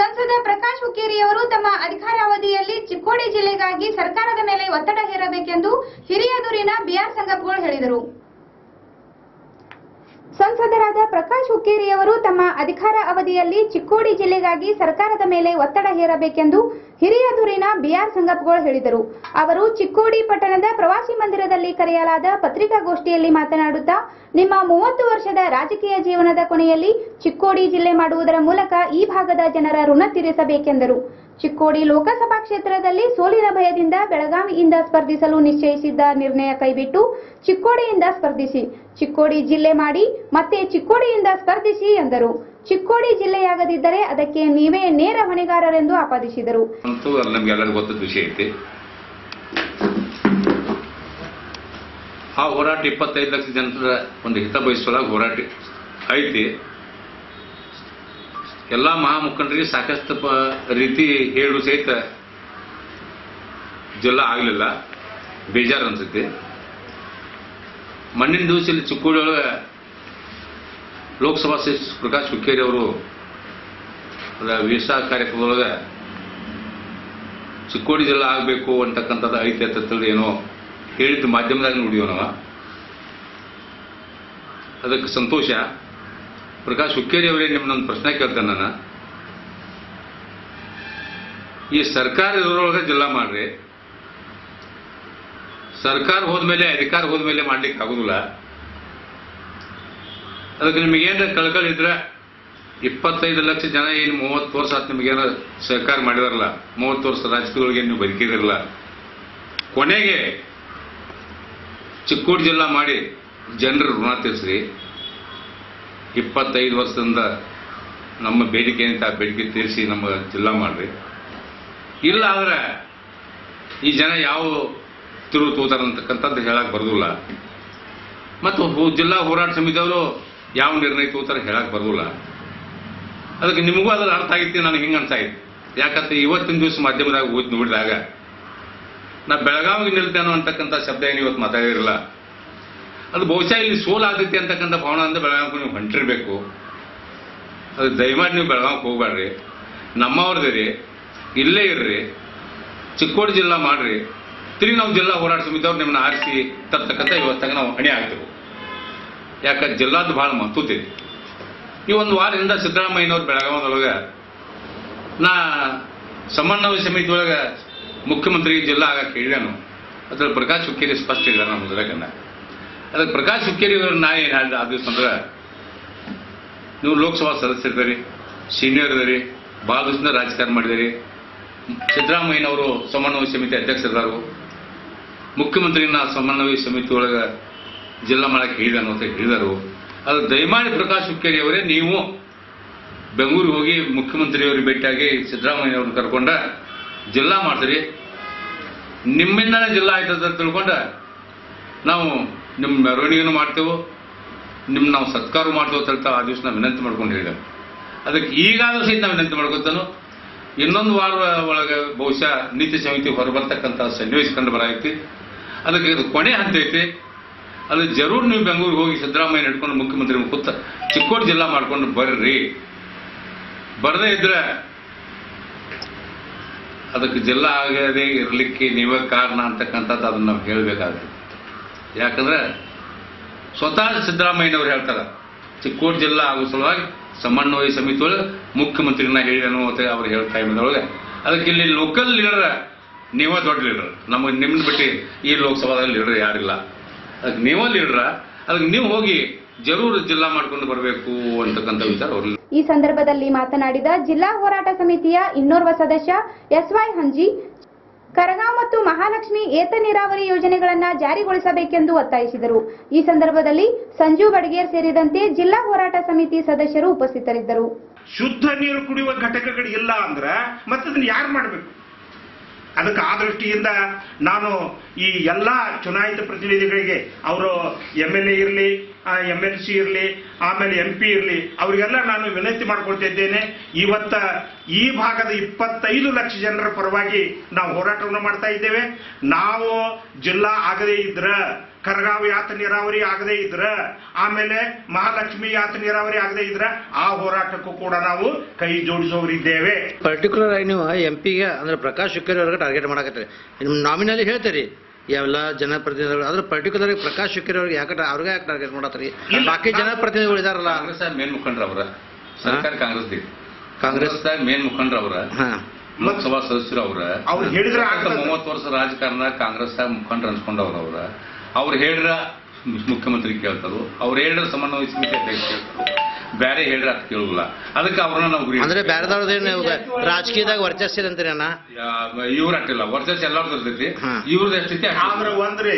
ಸಂಸದ ಪ್ರಕಾಶ್ ಹುಕ್ಕೇರಿಯವರು ತಮ್ಮ ಅಧಿಕಾರಾವಧಿಯಲ್ಲಿ ಚಿಕ್ಕೋಡಿ ಜಿಲ್ಲೆಗಾಗಿ ಸರ್ಕಾರದ ಮೇಲೆ ಒತ್ತಡ ಹೇರಬೇಕೆಂದು ಹಿರಿಯ ದೂರಿನ ಬಿಆರ್ ಸಂಗಪ್ಪಗೋಳ್ ಹೇಳಿದರು. ಸಂಸದರಾದ ಪ್ರಕಾಶ್ ಹುಕ್ಕೇರಿಯವರು ತಮ್ಮ ಅಧಿಕಾರ ಅವಧಿಯಲ್ಲಿ ಚಿಕ್ಕೋಡಿ ಜಿಲ್ಲೆಗಾಗಿ ಸರ್ಕಾರದ ಮೇಲೆ ಒತ್ತಡ ಹೇರಬೇಕೆಂದು ಹಿರಿಯ ದೂರಿನ ಬಿಆರ್ ಸಂಗಪ್ಪಗೋಳ್ ಹೇಳಿದರು. ಅವರು ಚಿಕ್ಕೋಡಿ ಪಟ್ಟಣದ ಪ್ರವಾಸಿ ಮಂದಿರದಲ್ಲಿ ಕರೆಯಲಾದ ಪತ್ರಿಕಾಗೋಷ್ಠಿಯಲ್ಲಿ ಮಾತನಾಡುತ್ತಾ, ನಿಮ್ಮ ಮೂವತ್ತು ವರ್ಷದ ರಾಜಕೀಯ ಜೀವನದ ಕೊನೆಯಲ್ಲಿ ಚಿಕ್ಕೋಡಿ ಜಿಲ್ಲೆ ಮಾಡುವುದರ ಮೂಲಕ ಈ ಭಾಗದ ಜನರ ಋಣ ತೀರಿಸಬೇಕೆಂದರು. ಚಿಕ್ಕೋಡಿ ಲೋಕಸಭಾ ಕ್ಷೇತ್ರದಲ್ಲಿ ಸೋಲಿನ ಭಯದಿಂದ ಬೆಳಗಾವಿಯಿಂದ ಸ್ಪರ್ಧಿಸಲು ನಿಶ್ಚಯಿಸಿದ್ದ ನಿರ್ಣಯ ಕೈಬಿಟ್ಟು ಚಿಕ್ಕೋಡಿಯಿಂದ ಸ್ಪರ್ಧಿಸಿ. ಚಿಕ್ಕೋಡಿ ಜಿಲ್ಲೆ ಮಾಡಿ ಮತ್ತೆ ಚಿಕ್ಕೋಡಿಯಿಂದ ಸ್ಪರ್ಧಿಸಿ ಎಂದರು. ಚಿಕ್ಕೋಡಿ ಜಿಲ್ಲೆಯಾಗದಿದ್ದರೆ ಅದಕ್ಕೆ ನೀವೇ ನೇರ ಹೊಣೆಗಾರರೆಂದು ಆಪಾದಿಸಿದರು. ವಿಷಯ ಐತಿ. ಆ ಹೋರಾಟ ಇಪ್ಪತ್ತೈದು ಲಕ್ಷ ಜನರ ಒಂದು ಹಿತ ಬಯಸೋಲಾಗ ಹೋರಾಟ ಐತಿ. ಎಲ್ಲ ಮಹಾಮುಖಂಡರಿಗೆ ಸಾಕಷ್ಟು ರೀತಿ ಹೇಳು ಸಹಿತ ಜಿಲ್ಲಾ ಆಗಲಿಲ್ಲ. ಬೇಜಾರು ಅನ್ಸುತ್ತೆ. ಮಣ್ಣಿನ ಚಿಕ್ಕೋಡಿ ಒಳಗೆ ಲೋಕಸಭಾ ಸದಸ್ಯ ಪ್ರಕಾಶ್ ಹುಕ್ಕೇರಿ ಅವರು ವೀಸಾ ಕಾರ್ಯಕ್ರಮದೊಳಗೆ ಚಿಕ್ಕೋಡಿ ಜಿಲ್ಲಾ ಆಗಬೇಕು ಅಂತಕ್ಕಂಥದ್ದು ಐತೆ ತಿಳಿದು ಏನೋ ಹೇಳಿದ್ದು ಮಾಧ್ಯಮದಾಗ ನೋಡಿಯೋ ನಾವು. ಅದಕ್ಕೆ ಸಂತೋಷ. ಪ್ರಕಾಶ್ ಹುಕ್ಕೇರಿ ಅವರೇ ನಿಮ್ಮನ್ನೊಂದು ಪ್ರಶ್ನೆ ಕೇಳ್ತೇನೆ ನಾನು. ಈ ಸರ್ಕಾರ ಇರೋರೊಳಗೆ ಜಿಲ್ಲಾ ಮಾಡ್ರಿ. ಸರ್ಕಾರ ಹೋದ್ಮೇಲೆ ಅಧಿಕಾರ ಹೋದ್ಮೇಲೆ ಮಾಡ್ಲಿಕ್ಕೆ ಆಗುದಿಲ್ಲ. ಅದಕ್ಕೆ ನಿಮಗೇನು ಇದ್ರೆ ಇಪ್ಪತ್ತೈದು ಲಕ್ಷ ಜನ ಏನು ಮೂವತ್ತು ವರ್ಷ ಆತು ನಿಮಗೇನು ಸಹಕಾರ ಮಾಡಿದಾರಲ್ಲ, ಮೂವತ್ತು ವರ್ಷ ರಾಜಕೀಯಗಳಿಗೆ ನೀವು ಬದುಕಿದಿರಲ್ಲ ಕೊನೆಗೆ ಚಿಕ್ಕೋಡಿ ಜಿಲ್ಲಾ ಮಾಡಿ ಜನರ ಋಣ ತೀರಿಸ್ರಿ. ಇಪ್ಪತ್ತೈದು ವರ್ಷದಿಂದ ನಮ್ಮ ಬೇಡಿಕೆ ಅಂತ ಆ ಬೇಡಿಕೆ ತೀರಿಸಿ ನಮ್ಮ ಜಿಲ್ಲಾ ಮಾಡ್ರಿ. ಇಲ್ಲ ಆದ್ರೆ ಈ ಜನ ಯಾವ ತಿರುವು ತೋತಾರ ಅಂತಕ್ಕಂಥದ್ದು ಹೇಳಕ್ ಬರೋದಿಲ್ಲ. ಮತ್ತು ಜಿಲ್ಲಾ ಹೋರಾಟ ಸಮಿತಿಯವರು ಯಾವ ನಿರ್ಣಯ ತೋತಾರ ಹೇಳಕ್ ಬರೋದಿಲ್ಲ. ಅದಕ್ಕೆ ನಿಮಗೂ ಅದ್ರ ಅರ್ಥ ಆಗಿತ್ತು, ನನಗೆ ಹಿಂಗೆ ಅನ್ಸಾಯ್ತು ಯಾಕಂದ್ರೆ ಇವತ್ತಿನ ದಿವಸ ಮಾಧ್ಯಮದಾಗ ಓದಿ ನೋಡಿದಾಗ. ನಾ ಬೆಳಗಾವಿಗೆ ನಿಲ್ತೇನೋ ಅಂತಕ್ಕಂಥ ಶಬ್ದ ಏನು ಇವತ್ತು ಮಾತಾಡಿರಲ್ಲ ಅದು ಬಹುಶಃ ಇಲ್ಲಿ ಸೋಲ್ ಆಗತ್ತೆ ಅಂತಕ್ಕಂಥ ಭಾವನೆ ಅಂದ್ರೆ ಬೆಳಗಾವಿಗೆ ನೀವು ಹೊಂಟಿರಬೇಕು. ಅದು ದಯಮಾಡಿ ನೀವು ಬೆಳಗಾವಿಗೆ ಹೋಗ್ಬೇಡ್ರಿ ನಮ್ಮವ್ರದಿರಿ ಇಲ್ಲೇ ಇರ್ರಿ, ಚಿಕ್ಕೋಡಿ ಜಿಲ್ಲಾ ಮಾಡ್ರಿ. ತಿರುಗಿ ನಾವು ಜಿಲ್ಲಾ ಹೋರಾಟ ಸಮಿತಿಯವ್ರು ನಿಮ್ಮನ್ನ ಆರಿಸಿ ತರ್ತಕ್ಕಂಥ ವ್ಯವಸ್ಥೆಗೆ ನಾವು ಹಣೆ ಆಗ್ತೇವೆ. ಯಾಕಂದ್ರೆ ಜಿಲ್ಲಾದ ಭಾಳ ಮಹತ್ವತೆ ಈ ಒಂದು ವಾರದಿಂದ ಸಿದ್ದರಾಮಯ್ಯನವ್ರು ಬೆಳಗಾವದೊಳಗೆ ನಾ ಸಮನ್ವಯ ಸಮಿತಿ ಒಳಗೆ ಮುಖ್ಯಮಂತ್ರಿ ಜಿಲ್ಲಾ ಆಗಕ್ಕೆ ಹೇಳಿದನು ಅದ್ರಲ್ಲಿ ಪ್ರಕಾಶ್ ಹುಕ್ಕೇರಿ ಸ್ಪಷ್ಟ ಇಲ್ಲ ನಮ್ಮ ಮುದ್ರಕನ್ನ ಅದಕ್ಕೆ ಪ್ರಕಾಶ್ ಹುಕ್ಕೇರಿ ಅವರು ನಾ ಏನು ಹೇಳಿದೆ ಆ ದಿವಸ ಅಂದ್ರೆ, ನೀವು ಲೋಕಸಭಾ ಸದಸ್ಯರಿದ್ದೀರಿ ಸೀನಿಯರ್ ಇದ್ದೀರಿ ಭಾಳ ದಿವಸದಿಂದ ರಾಜಕಾರಣ ಮಾಡಿದಿರಿ ಸಿದ್ದರಾಮಯ್ಯನವರು ಸಮನ್ವಯ ಸಮಿತಿ ಅಧ್ಯಕ್ಷರಿದ್ದಾರೆ. ಮುಖ್ಯಮಂತ್ರಿನ ಸಮನ್ವಯ ಸಮಿತಿ ಒಳಗೆ ಜಿಲ್ಲಾ ಮಾಡಕ್ಕೆ ಹೇಳಿದ ಅಂತ ಹೇಳಿದರು. ಅದು ದಯಮಾಡಿ ಪ್ರಕಾಶ್ ಹುಕ್ಕೇರಿ ಅವರೇ ನೀವು ಬೆಂಗಳೂರಿಗೆ ಹೋಗಿ ಮುಖ್ಯಮಂತ್ರಿಯವ್ರಿಗೆ ಭೇಟಿಯಾಗಿ ಸಿದ್ದರಾಮಯ್ಯವ್ರನ್ನ ಕರ್ಕೊಂಡ ಜಿಲ್ಲಾ ಮಾಡ್ತೀರಿ. ನಿಮ್ಮಿಂದನೇ ಜಿಲ್ಲಾ ಆಯ್ತದ ಅಂತ ತಿಳ್ಕೊಂಡ ನಾವು ನಿಮ್ಮ ಮೆರವಣಿಗೆನೂ ಮಾಡ್ತೇವೆ ನಿಮ್ಮ ನಾವು ಸತ್ಕಾರ ಮಾಡ್ತೇವೆ ಅಂತ ಆ ದಿವಸ ನಾವು ವಿನಂತಿ ಮಾಡ್ಕೊಂಡು ಹೇಳಿದೆ. ಅದಕ್ಕೆ ಈಗಾದರೂ ಸಹಿತ ನಾವು ವಿನಂತಿ ಮಾಡ್ಕೊತಾನು. ಇನ್ನೊಂದು ವಾರ ಒಳಗೆ ಬಹುಶಃ ನೀತಿ ಸಮಿತಿ ಹೊರಬರ್ತಕ್ಕಂಥ ಸನ್ನಿವೇಶ ಕಂಡು ಬರೈತಿ ಅದಕ್ಕೆ ಇದು ಕೊನೆ ಹಂತ ಐತೆ. ಅದು ಜರೂರ್ ನೀವು ಬೆಂಗಳೂರಿಗೆ ಹೋಗಿ ಸಿದ್ದರಾಮಯ್ಯ ನಡ್ಕೊಂಡು ಮುಖ್ಯಮಂತ್ರಿ ಕುತ್ತ ಚಿಕ್ಕೋಡಿ ಜಿಲ್ಲಾ ಮಾಡ್ಕೊಂಡು ಬರ್ರಿ. ಬರದೇ ಇದ್ರೆ ಅದಕ್ಕೆ ಜಿಲ್ಲಾ ಆಗದೆ ಇರಲಿಕ್ಕೆ ನೀವೇ ಕಾರಣ ಅಂತಕ್ಕಂಥದ್ದು ಅದನ್ನ ನಾವು ಹೇಳಬೇಕಾಗುತ್ತೆ ಯಾಕಂದ್ರೆ ಸ್ವತಃ ಸಿದ್ದರಾಮಯ್ಯನವ್ರು ಹೇಳ್ತಾರೆ, ಚಿಕ್ಕೋಡಿ ಜಿಲ್ಲಾ ಆಗೋ ಸಲುವಾಗಿ ಸಮನ್ವಯ ಸಮಿತಿ ಒಳಗೆ ಮುಖ್ಯಮಂತ್ರಿನ ಹೇಳಿದನು ಅಂತ ಅವ್ರು ಹೇಳೋ ಟೈಮ್ದೊಳಗೆ ಅದಕ್ಕೆ ಇಲ್ಲಿ ಲೋಕಲ್ ಲೀಡರ್ ನೀವೇ ದೊಡ್ಡ ಲೀಡರ್ ನಮಗೆ ನಿಮ್ಮನ್ನ ಬಿಟ್ಟು ಈ ಲೋಕಸಭಾದಲ್ಲಿ ಲೀಡರ್ ಯಾರಿಲ್ಲ. ಅದಕ್ಕೆ ನೀವೇ ಲೀಡ್ರ ಅದಕ್ಕೆ ನೀವು ಹೋಗಿ ಜರೂರು ಜಿಲ್ಲಾ ಮಾಡ್ಕೊಂಡು ಬರಬೇಕು ಅಂತಕ್ಕಂಥ ವಿಚಾರ ಅವರು ಈ ಸಂದರ್ಭದಲ್ಲಿ ಮಾತನಾಡಿದ ಜಿಲ್ಲಾ ಹೋರಾಟ ಸಮಿತಿಯ ಇನ್ನೋರ್ವ ಸದಸ್ಯ ಎಸ್ ವೈ ಹಂಜಿ ಕರಗಾಂವ್ ಮತ್ತು ಮಹಾಲಕ್ಷ್ಮಿ ಏತ ನೀರಾವರಿ ಯೋಜನೆಗಳನ್ನ ಜಾರಿಗೊಳಿಸಬೇಕೆಂದು ಒತ್ತಾಯಿಸಿದರು. ಈ ಸಂದರ್ಭದಲ್ಲಿ ಸಂಜು ಬಡಗೇರ್ ಸೇರಿದಂತೆ ಜಿಲ್ಲಾ ಹೋರಾಟ ಸಮಿತಿ ಸದಸ್ಯರು ಉಪಸ್ಥಿತರಿದ್ದರು. ಶುದ್ಧ ನೀರು ಕುಡಿಯುವ ಘಟಕಗಳು ಇಲ್ಲ ಅಂದ್ರೆ ಮತ್ತೆ ಅದನ್ನ ಯಾರು ಮಾಡಬೇಕು? ಅದಕ್ಕೆ ಆ ದೃಷ್ಟಿಯಿಂದ ನಾನು ಈ ಎಲ್ಲ ಚುನಾಯಿತ ಪ್ರತಿನಿಧಿಗಳಿಗೆ, ಅವರು ಎಂ ಎಲ್ ಎ ಇರಲಿ ಎಂ ಎಲ್ ಸಿ ಇರಲಿ, ಆಮೇಲೆ ಎಂ ಪಿ ಇರಲಿ, ಅವರಿಗೆಲ್ಲ ನಾನು ವಿನಂತಿ ಮಾಡಿಕೊಳ್ತಿದ್ದೇನೆ. ಇವತ್ತ ಈ ಭಾಗದ ಇಪ್ಪತ್ತೈದು ಲಕ್ಷ ಜನರ ಪರವಾಗಿ ನಾವು ಹೋರಾಟವನ್ನು ಮಾಡ್ತಾ ಇದ್ದೇವೆ. ನಾವು ಜಿಲ್ಲಾ ಆಗದೇ ಇದ್ರ ಕರಗಾವ ಯಾತ ನೀರಾವರಿ ಆಗದೇ ಇದ್ರ ಆಮೇಲೆ ಮಹಾಲಕ್ಷ್ಮಿ ಯಾತ ನೀರಾವರಿ ಆಗದೇ ಇದ್ರ ಆ ಹೋರಾಟಕ್ಕೂ ಕೂಡ ನಾವು ಕೈ ಜೋಡಿಸೋರಿದ್ದೇವೆ. ಪರ್ಟಿಕ್ಯುಲರ್ ಆಗಿ ನೀವು ಎಂ ಪಿಗೆ ಅಂದ್ರೆ ಪ್ರಕಾಶ್ ಹುಕ್ಕೇರಿ ಅವ್ರಿಗೆ ಟಾರ್ಗೆಟ್ ಮಾಡಕತ್ತೀರಿ. ನಿಮ್ ನಾಮಿನಲಿ ಹೇಳ್ತೀರಿ ಎಲ್ಲ ಜನಪ್ರತಿನಿಧಿಗಳು ಆದ್ರೆ ಪರ್ಟಿಕ್ಯುಲರ್ ಆಗಿ ಪ್ರಕಾಶ್ ಹುಕ್ಕೇರಿ ಅವ್ರಿಗೆ ಯಾಕೆ ಅವ್ರಿಗೆ ಯಾಕೆ ಟಾರ್ಗೆಟ್ ಮಾಡತ್ತೀರಿ? ಇಲ್ಲ, ಬಾಕಿ ಜನಪ್ರತಿನಿಧಿಗಳು ಇದಾರಲ್ಲ. ಕಾಂಗ್ರೆಸ್ ಮೇನ್ ಮುಖಂಡ್ರವರ ಸರ್ಕಾರ ಕಾಂಗ್ರೆಸ್? ಕಾಂಗ್ರೆಸ್ ಮೇನ್ ಮುಖಂಡ್ರವರ ಹಾ. ಲೋಕಸಭಾ ಸದಸ್ಯರು ಅವ್ರ. ಅವ್ರು ಹೇಳಿದ್ರೆ. ಮೂವತ್ತು ವರ್ಷ ರಾಜಕಾರಣ ಕಾಂಗ್ರೆಸ್ ಮುಖಂಡ್ರ ಅನ್ಸ್ಕೊಂಡವ್ರ ಅವ್ರ. ಅವ್ರು ಹೇಳ್ರ ಮುಖ್ಯಮಂತ್ರಿ ಕೇಳ್ತಾರು ಅವ್ರು ಹೇಳ್ರ ಸಮನ್ವಯ ಸಮಿತಿ ಅಧ್ಯಕ್ಷ ಕೇಳ್ತಾರು. ಬೇರೆ ಹೇಳ್ರ ಅಂತ ಕೇಳುದಿಲ್ಲ. ಅದಕ್ಕೆ ಅವ್ರನ್ನ ನಾವು ಗುರಿ ಅಂದ್ರೆ ಬೇರೆದವ್ರದ್ದೇನು ರಾಜಕೀಯದಾಗ ಅಂತೀರಿ ಅಣ್ಣ ಇವ್ರ ಅಟ್ಟಿಲ್ಲ ವರ್ಚಸ್ ಎಲ್ಲಾರ್ದು ಇರ್ತೈತಿ. ಇವ್ರದ್ದು ಎಷ್ಟೈತಿ ಆದ್ರೆ ಒಂದ್ರಿ